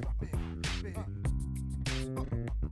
Big, big, big.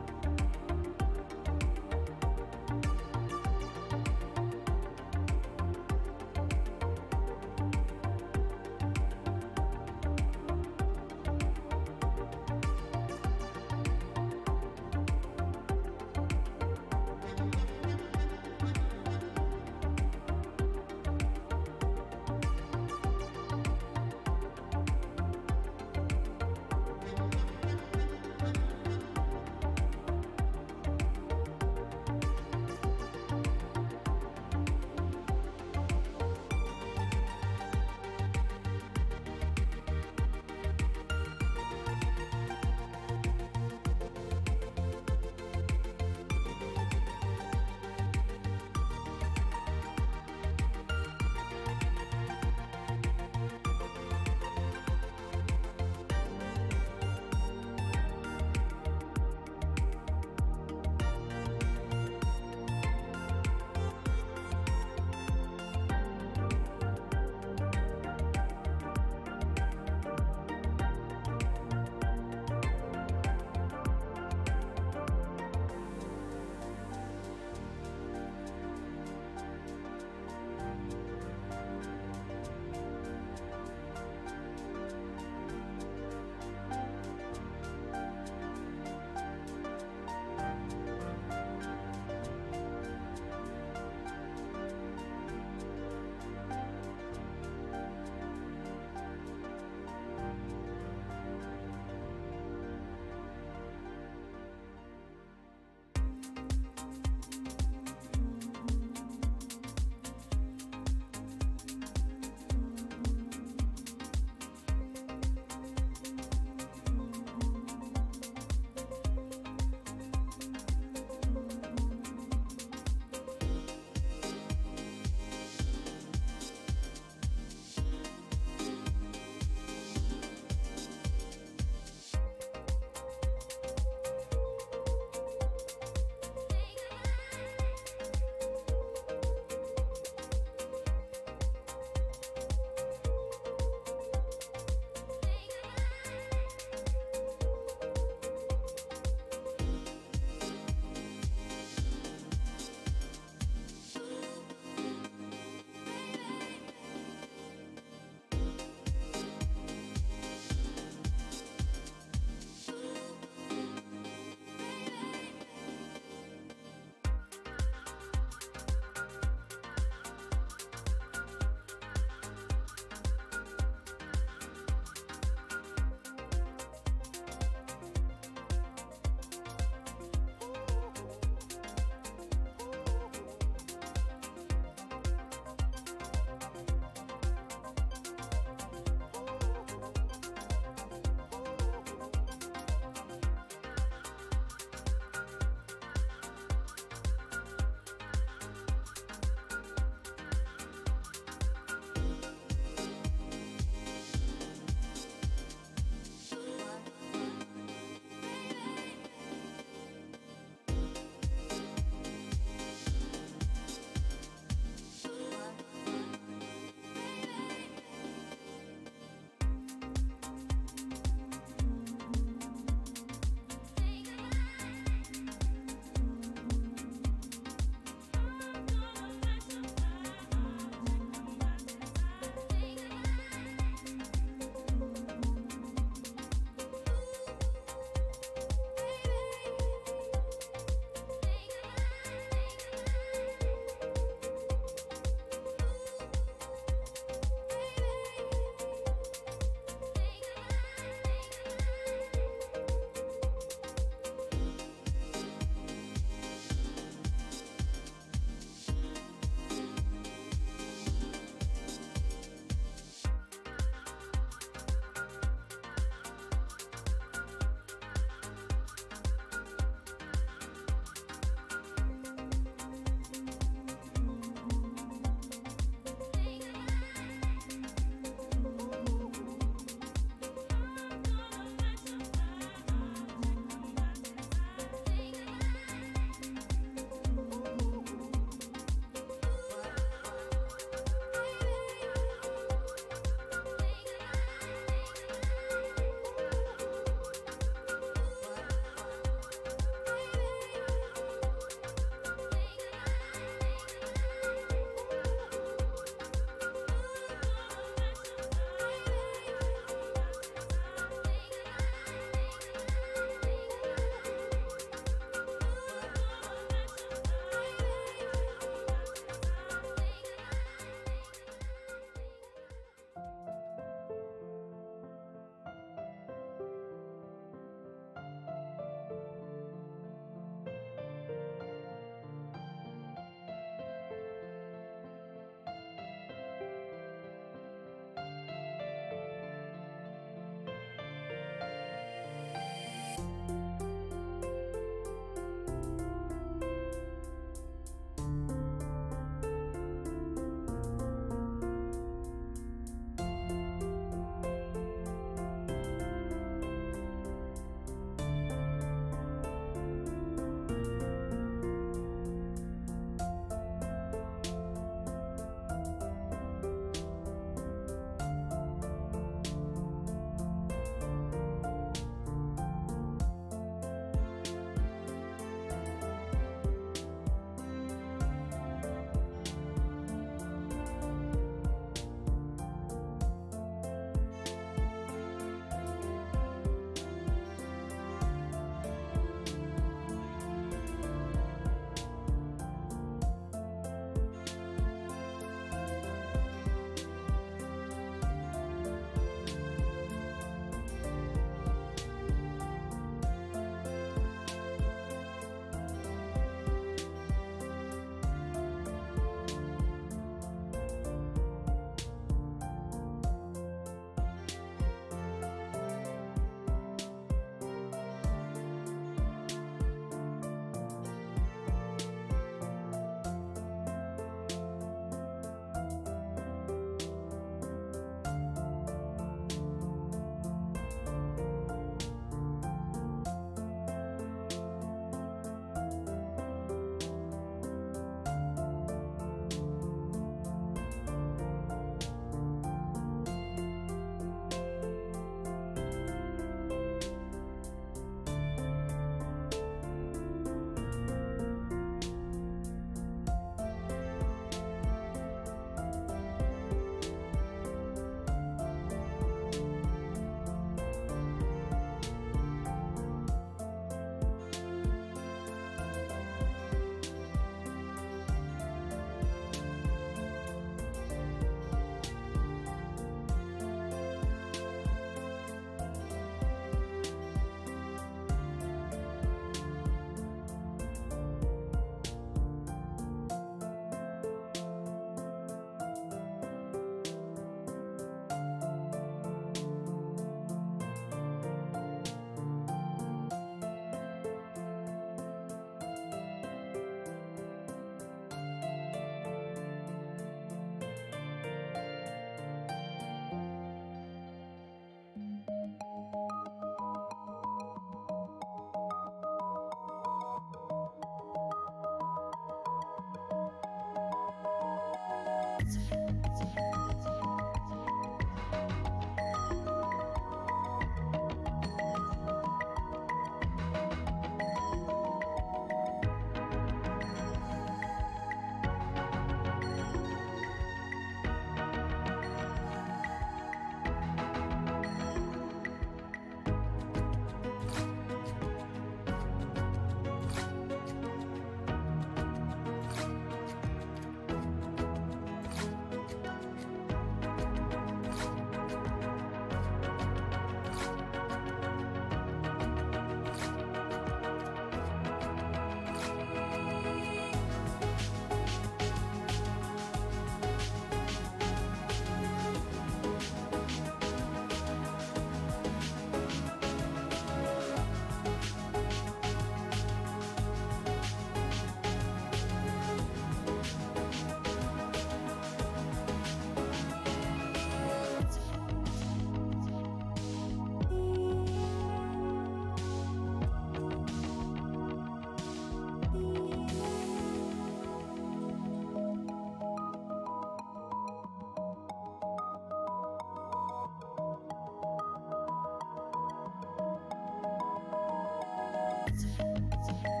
Thank